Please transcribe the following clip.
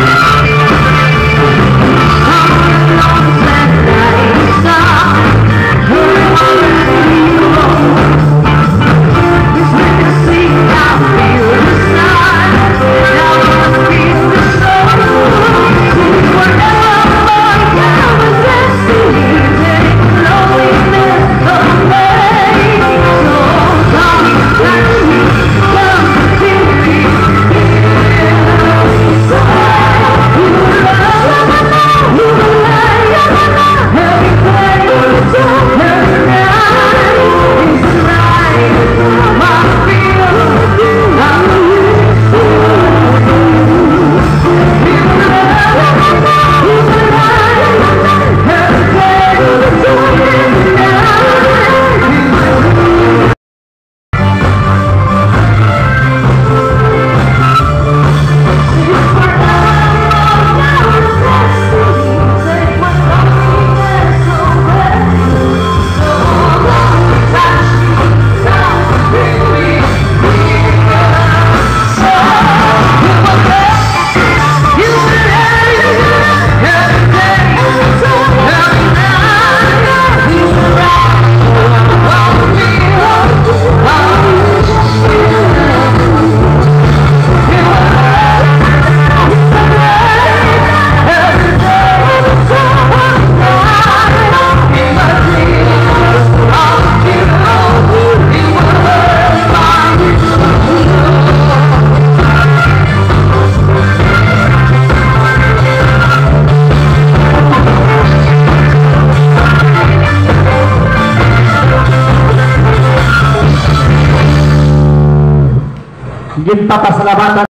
Thank you. Bigyan pa pasalamatan